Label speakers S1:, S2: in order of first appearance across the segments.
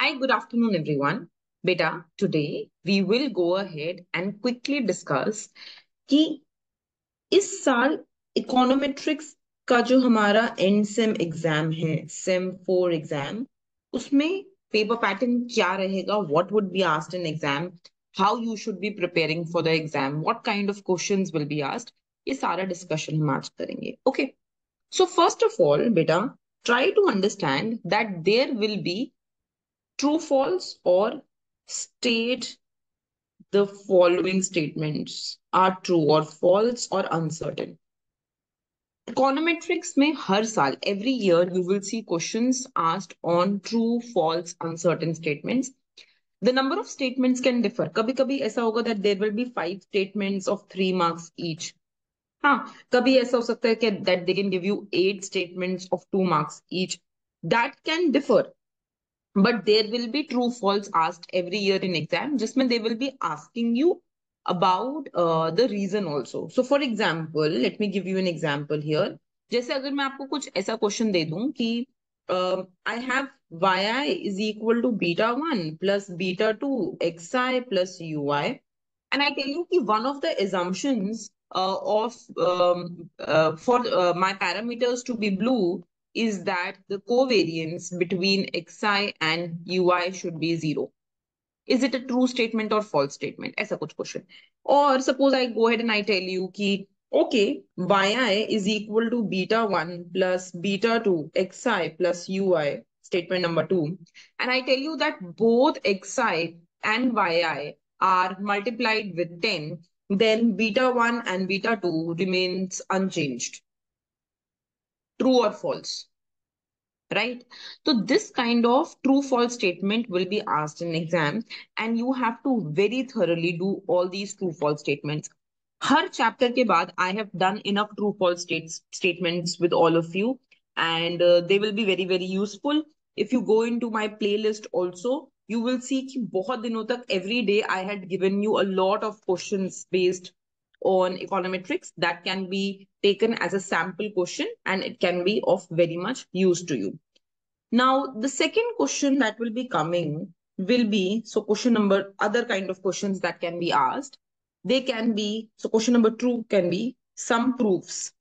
S1: Hi, good afternoon, everyone. Beta, today we will go ahead and quickly discuss कि इस साल econometrics का जो हमारा एंड सेम एग्ज़ाम है सेम फोर एग्ज़ाम उसमें पेपर पैटर्न क्या रहेगा? What would be asked in exam how you should be preparing for the exam what kind of questions will be asked ये सारा डिस्कशन हम आज करेंगे okay so first of all बेटा try to understand that there will be true false or state the following statements are true or false or uncertain econometrics mein har saal every year you will see questions asked on true false uncertain statements the number of statements can differ kabhi kabhi aisa hoga that there will be five statements of 3 marks each हाँ कभी ऐसा हो सकता है कि that they can give you eight statements of two marks each that can differ but there will be true false asked every year in exam जिसमें they will be asking you about uh, the reason also so for example let me give you an example here जैसे अगर मैं आपको कुछ ऐसा question दे दूं कि I have yi is equal to beta 1 plus beta 2 xi plus ui and I tell you कि one of the assumptions uh, of um, uh, for uh, my parameters to be blue is that the covariance between xi and ui should be zero. Is it a true statement or false statement? ऐसा कुछ question. Or suppose I go ahead and I tell you कि okay, yi is equal to beta 1 plus beta 2 xi plus ui, statement number 2. And I tell you that both xi and yi are multiplied with 10 then beta 1 and beta 2 remains unchanged. True or false? Right? So this kind of true false statement will be asked in exam and you have to very thoroughly do all these true false statements. Her chapter ke baad, I have done enough true false states, statements with all of you and uh, they will be very, very useful. If you go into my playlist also, you will see कि बहुत दिनों तक every day I had given you a lot of questions based on econometrics that can be taken as a sample question and it can be of very much use to you. Now, the second question that will be coming will be, so question number, other kind of questions that can be asked. They can be, so question number two can be some proofs.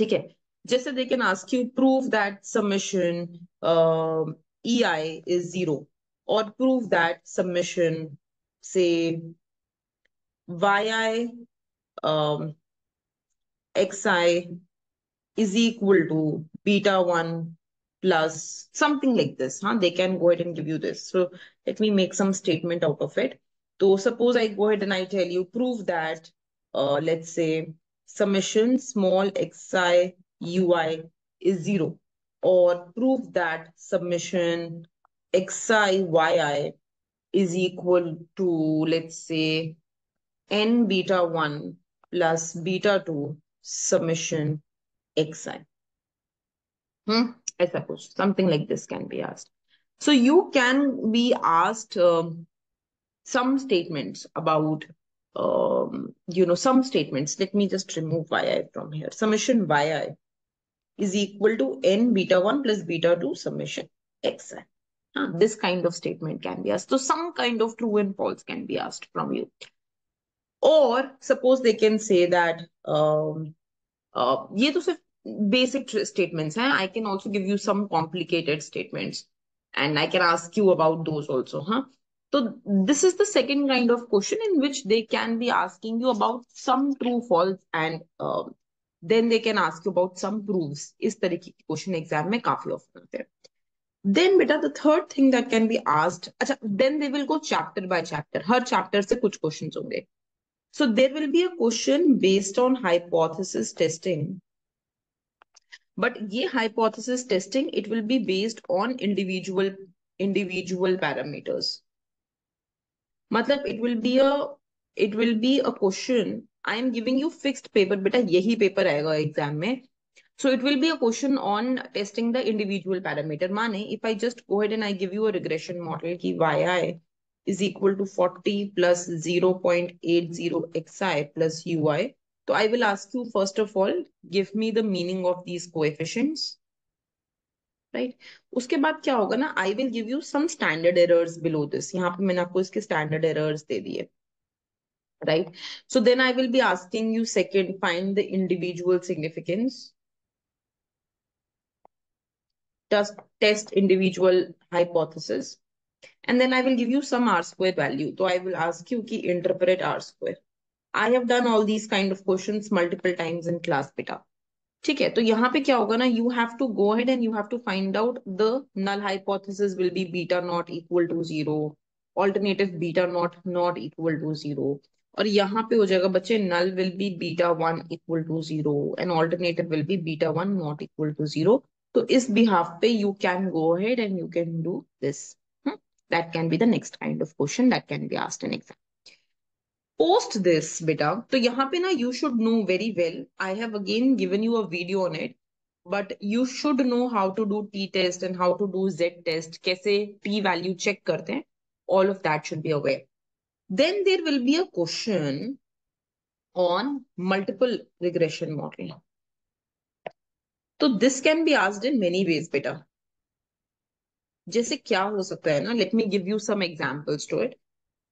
S1: Okay. Just so they can ask you prove that submission uh, EI is zero or prove that submission, say, yi um, xi is equal to beta 1 plus something like this. Huh? They can go ahead and give you this. So let me make some statement out of it. So suppose I go ahead and I tell you, prove that, uh, let's say, summation small xi ui is 0 or prove that summation xi yi is equal to, let's say, n beta 1 plus beta 2 summation xi. Hmm? I suppose something like this can be asked. So you can be asked um, some statements about, um, you know, some statements. Let me just remove yi from here. Summation yi is equal to n beta 1 plus beta 2 summation xi. Uh, this kind of statement can be asked. So some kind of true and false can be asked from you. और suppose they can say that ये तो सिर्फ़ basic statements हैं। I can also give you some complicated statements and I can ask you about those also हाँ? तो this is the second kind of question in which they can be asking you about some true false and then they can ask you about some proofs इस तरीके के question exam में काफ़ी offer होते हैं। Then बेटा the third thing that can be asked अच्छा then they will go chapter by chapter her chapter से कुछ क्वेश्चन होंगे। So there will be a question based on hypothesis testing. But ye hypothesis testing, it will be based on individual individual parameters. Matlab, it will be a it will be a question. I am giving you fixed paper, beta yehi paper aega exam mein. So it will be a question on testing the individual parameter. Mane, if I just go ahead and I give you a regression model ki yi is equal to 40 plus 0.80 xi plus ui. So I will ask you first of all, give me the meaning of these coefficients. Right उसके बाद क्या होगा ना I will give you some standard errors below this यहाँ पे मैंने आपको इसके स्टैंडर्ड एरर्स दे दिए right so then i will be asking you second find the individual significance just test individual hypothesis and then i will give you some r square value so i will ask you ki interpret r square i have done all these kind of questions multiple times in class beta ठीक है तो यहाँ पे क्या होगा ना you have to go ahead and you have to find out the null hypothesis will be beta not equal to zero alternative beta not not equal to zero और यहाँ पे हो जाएगा बच्चे null will be beta one equal to zero and alternative will be beta one not equal to zero तो इस behalf पे you can go ahead and you can do this That can be the next kind of question that can be asked in exam. Post this, beta. So, here, you should know very well. I have again given you a video on it. But you should know how to do t-test and how to do z-test. Kaise p-value check karte hain. All of that should be aware. Then there will be a question on multiple regression model. So this can be asked in many ways, beta. जैसे क्या हो सकता है ना? Let me give you some examples to it.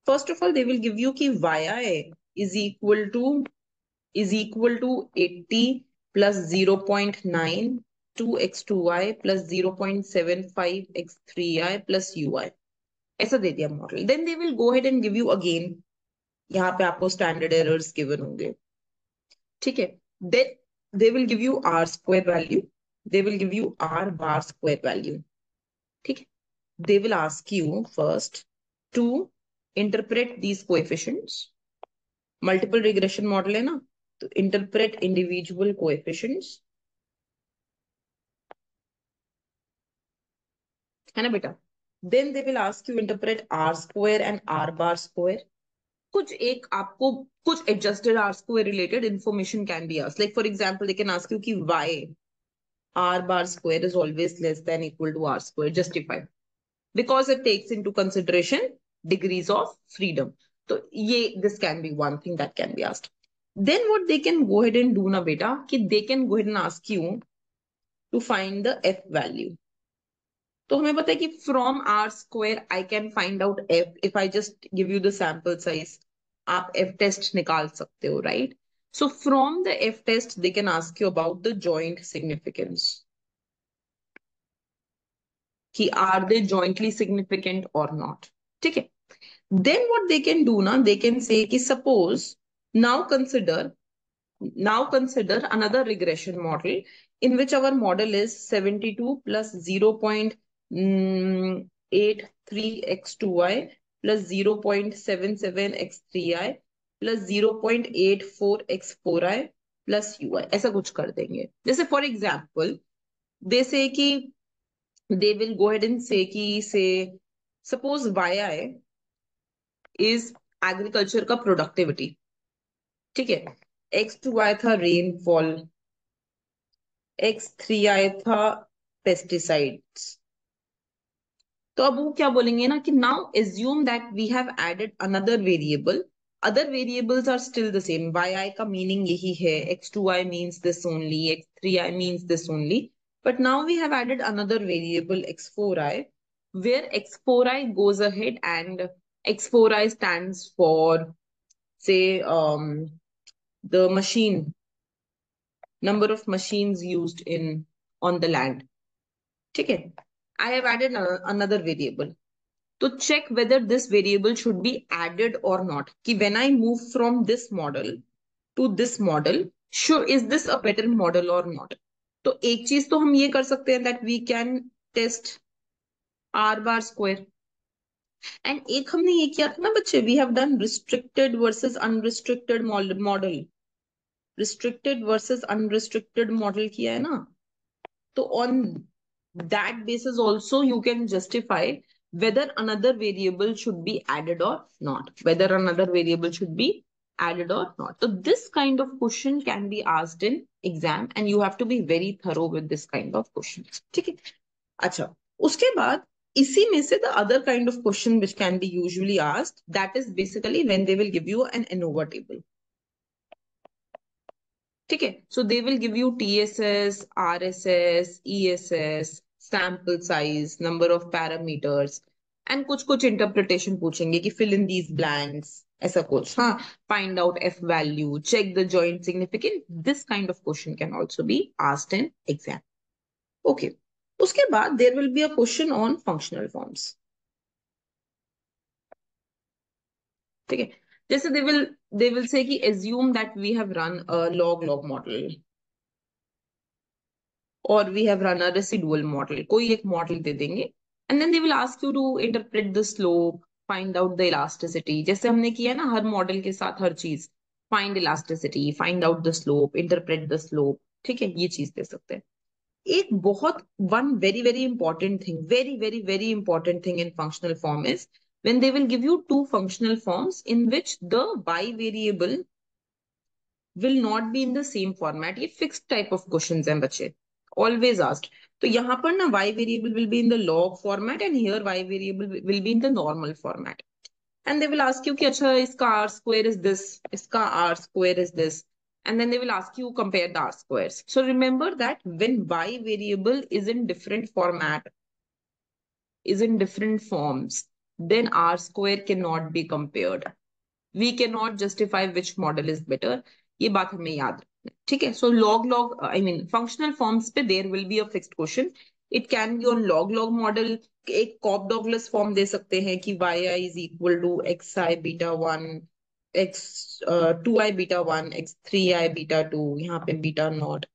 S1: First of all, they will give you ki yi is equal to, is equal to 80 plus 0.9 2x2y plus 0.75 x3y plus ui ऐसा दे दिया model then they will go ahead and give you again यहाँ पे आपको standard errors given होंगे. ठीक है? Then they will give you R square value they will give you R bar square value they will ask you first to interpret these coefficients multiple regression model है ना तो interpret individual coefficients है ना बेटा then they will ask you interpret r square and r bar square कुछ एक आपको कुछ adjusted r square related information can be asked like for example they can ask you कि y r bar square is always less than equal to r square justify because it takes into consideration degrees of freedom. So ye, this can be one thing that can be asked. Then what they can go ahead and do na beta, ki they can go ahead and ask you to find the f value. तो हमें पता है कि from R square I can find out F if I just give you the sample size आप F test निकाल सकते हो right so from the F test they can ask you about the joint significance कि are they jointly significant और not ठीक है? Then what they can do ना they can say suppose now consider now consider another regression model in which our model is seventy two plus zero point eight three X two I plus zero point seven seven X three I plus zero point eight four X four I plus U I ऐसा कुछ कर देंगे। जैसे for example जैसे कि they will go ahead and say कि say suppose Y is agriculture का productivity ठीक है? एक्स टू आया था रेनफॉल एक्स थ्री आया था तो अब वो क्या बोलेंगे ना कि now assume that we have added another variable other variables are still the same Y I का मीनिंग यही है X two I means this only X three I means this only but now we have added another variable x4i where x4i goes ahead and X4I stands for, say, um, the machine, number of machines used in on the land. Okay, I have added another variable. To check whether this variable should be added or not. Ki when I move from this model to this model, sure, is this a better model or not? तो एक चीज़ तो हम ये कर सकते हैं that we can test r bar square. And एक हमने ये किया था ना बच्चे we have done restricted versus unrestricted model restricted versus unrestricted model किया है ना? तो on that basis also you can justify whether another variable should be added or not. Whether another variable should be added or not so this kind of question can be asked in exam and you have to be very thorough with this kind of questions ठीक है अच्छा उसके बाद इसी में से the other kind of question which can be usually asked that is basically when they will give you an ANOVA table ठीक है S S R S S E S S sample size, number of parameters, and कुछ कुछ interpretation पूछेंगे कि fill in these blanks ऐसा कुछ। हाँ find out F value check the joint significant this kind of question can also be asked in exam okay उसके बाद there will be a question on functional forms ठीक है, जैसे they will they will say assume that we have run a log log model और we have run a residual model कोई एक model दे देंगे. And then they will ask you to interpret the slope find out the elasticity जैसे हमने किया ना हर मॉडल के साथ हर चीज़ find elasticity find out the slope interpret the slope ठीक है, ये चीज़ दे सकते हैं। एक बहुत one very very important thing very very very important thing in functional form is when they will give you two functional forms in which the Y variable will not be in the same format ये fix type of question है बच्चे always asked तो यहाँ पर ना y variable will be in the log format and here y variable will be in the normal format and they will ask you कि अच्छा इसका r square is this इसका r square is this and then they will ask you compare the r squares so remember that when y variable is in different format is in different forms then r square cannot be compared we cannot justify which model is better ये बात हमें याद ठीक है so log log I mean functional forms पे there will be a fixed question it can be on log log model एक Cobb Douglas form दे सकते हैं कि Y I is equal to X I beta one X two I beta one X three I beta two यहाँ पे beta nought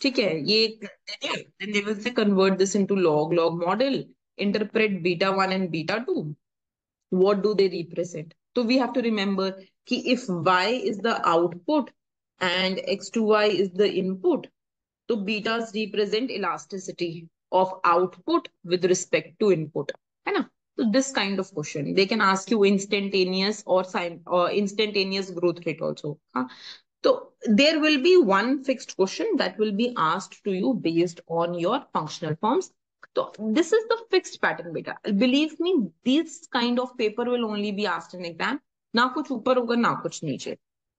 S1: ठीक है, ये then they will say convert this into log log model, interpret beta 1 and beta 2 what do they represent? So we have to remember कि if y is the output and x2y is the input. So betas represent elasticity of output with respect to input. है ना? So this kind of question, they can ask you instantaneous or, or instantaneous growth rate also. Huh? So there will be one fixed question that will be asked to you based on your functional forms. So this is the fixed pattern beta. Believe me, this kind of paper will only be asked in exam. ना कुछ ऊपर होगा ना कुछ नीचे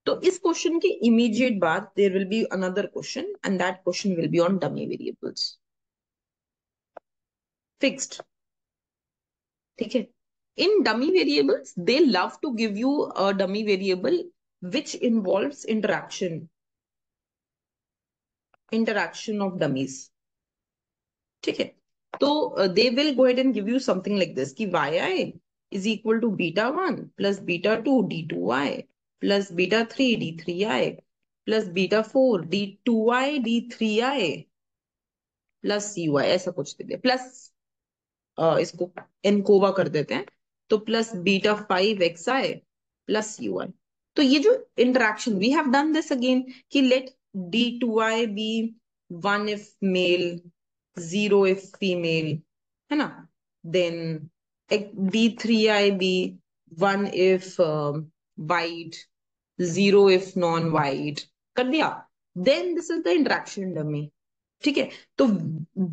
S1: तो इस question के इमीजिएट बाद there will be another question and that question will be on dummy variables fixed ठीक है? In dummy variables they love to give you a dummy variable which involves interaction interaction of dummies ठीक है? तो they will go ahead and give you something like this की Y I is equal to beta one plus beta two D two I d3i plus beta 4 d2i d3i plus beta four D two I D three I plus U ui ऐसा कुछ दे दे plus आ, इसको ANCOVA कर देते हैं तो plus beta five X I plus U I तो ये जो interaction we have done this again कि let D two I be one if male zero if female है ना? Then D three I be one if white zero if non white कर दिया. Then this is the interaction dummy ठीक है? तो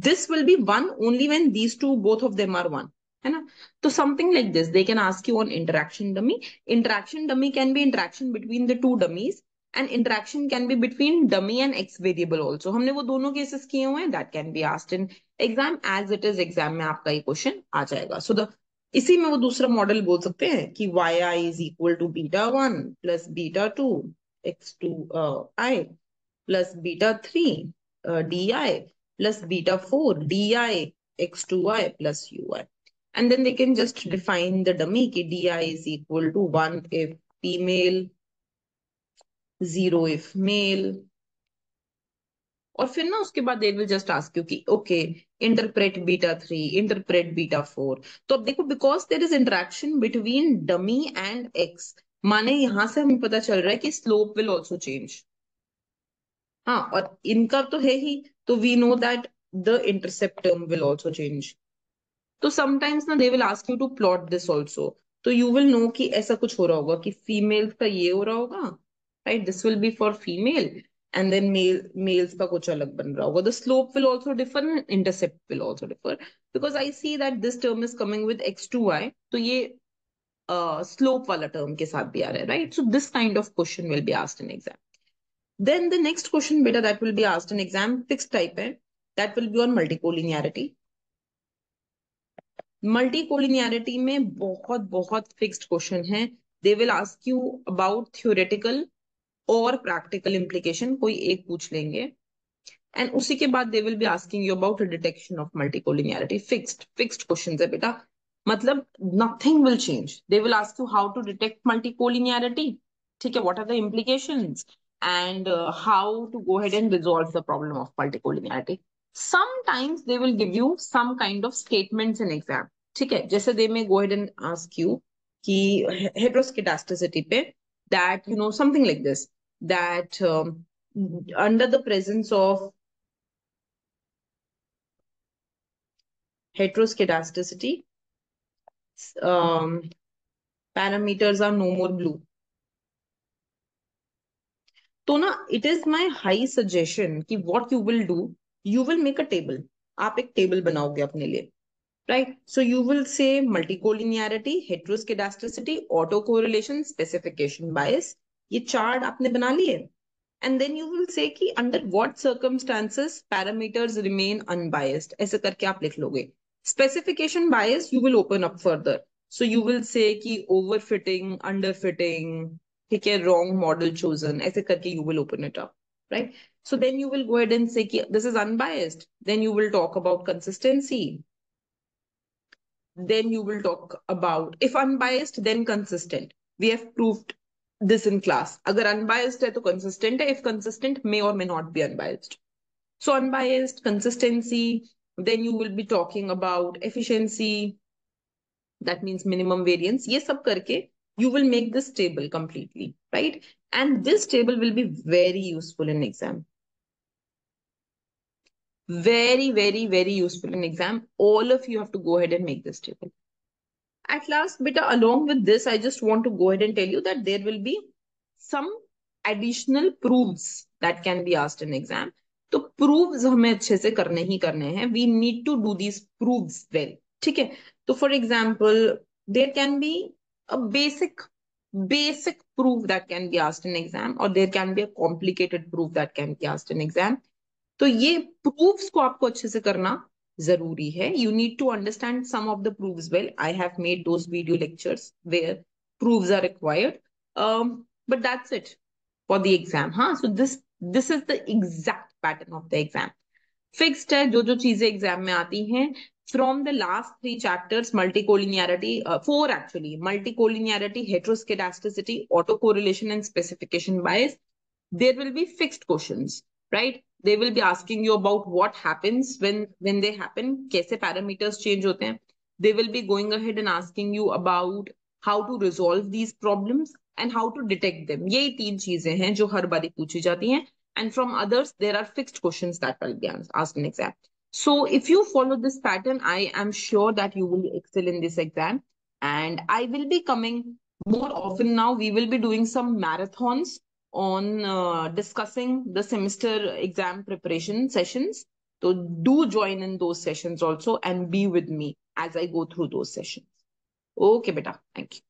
S1: this will be one only when these two both of them are one है ना? तो something like this they can ask you on interaction dummy interaction dummy can be interaction between the two dummies and interaction can be between dummy and X variable also हमने वो दोनों cases किए हुए हैं. That can be asked in exam as it is exam में आपका ये question आ जाएगा. सो द इसी में वो दूसरा मॉडल बोल सकते हैं कि Y I is equal to beta one plus beta two X two I plus beta three D I plus beta four D I X two I plus U I and then they can just define the dummy ki di is equal to 1 if female 0 if male और फिर ना उसके बाद they will just ask you कि okay interpret beta three interpret beta four तो अब देखो because there is interaction between dummy and X माने यहाँ से हमें पता चल रहा है कि स्लोप विल ऑल्सो चेंज हाँ और इनका तो है ही तो we know that the intercept term will also change तो समटाइम्स ना they will ask you to plot this also तो यू विल नो कि ऐसा कुछ हो रहा होगा कि फीमेल का ये हो रहा होगा right this will be for female and then male males का कुछ अलग बन रहा होगा the slope will also differ and intercept will also differ because I see that this term is coming with x2y तो ये uh, slope वाला term के साथ भी आ रहा है right so this kind of question will be asked in exam then the next question beta that will be asked in exam fixed type है that will be on multicollinearity multicollinearity में बहुत बहुत fixed question है they will ask you about theoretical और practical implication कोई एक पूछ लेंगे। एंड उसी के बाद they will be asking you about detection of multicollinearity fixed fixed questions है बेटा। मतलब nothing will change they will ask you how to detect multicollinearity ठीक है what are the implication and how to go ahead and resolve the problem of multicollinearity sometimes they will give you some kind of statements in exam ठीक है, जैसे they may go ahead and ask you कि heteroscedasticity पे that you know something like this that um, under the presence of heteroscedasticity, um, parameters are no more blue. तो ना it is my high suggestion कि what you will do you will make a table आप एक table बनाओगे अपने लिए right so you will say multicollinearity heteroscedasticity auto correlation specification bias ये chart आपने बना लिए and then you will say कि under what circumstances parameters remain unbiased ऐसे करके आप लिख लोगे specification bias you will open up further so you will say कि overfitting underfitting ठीक है wrong model chosen ऐसे करके you will open it up right so then you will go ahead and say कि this is unbiased then you will talk about consistency then you will talk about if unbiased then consistent we have proved this in class. Agar unbiased hai consistent hai. If consistent, may or may not be unbiased. So unbiased, consistency, then you will be talking about efficiency. That means minimum variance. Ye sab karke, you will make this table completely, right? And this table will be very useful in exam. Very, very, very useful in exam. All of you have to go ahead and make this table. At last, beta, along with this, I just want to go ahead and tell you that there will be some additional proofs that can be asked in exam. तो proofs हमें अच्छे से करने ही करने हैं We need to do these proofs well. ठीक है तो for example, there can be a basic basic proof that can be asked in exam or there can be a complicated proof that can be asked in exam. तो ये proofs को आपको अच्छे से करना ज़रूरी है। You need to understand some of the proof well I have made those video lectures where proof are required but that's it for the exam हाँ? So this this is the exact pattern of the exam fixed है, जो जो चीज़ें exam में आती हैं from the last three chapters multicollinearity four actually multicollinearity heteroscedasticity autocorrelation and specification bias there will be fixed question right? They will be asking you about what happens when when they happen kaise parameters change hote hain. They will be going ahead and asking you about how to resolve these problems and how to detect them. Ye teen cheeze hain jo har bari puchi jati hain. And from others there are fixed questions that will be asked in exam. So if you follow this pattern i am sure that you will excel in this exam. And i will be coming more often now. We will be doing some marathons on uh, discussing the semester exam preparation sessions. So do join in those sessions also and be with me as I go through those sessions. Okay, beta. Thank you.